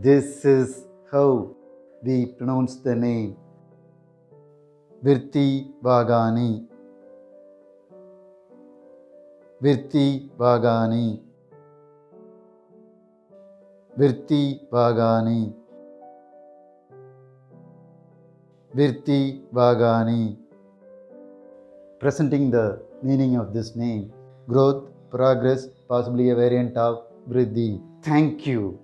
This is how we pronounce the name. Virti Vaghani. Virti Vaghani. Virti Vaghani. Virti Vaghani. Presenting the meaning of this name growth, progress, possibly a variant of Vridhi. Thank you.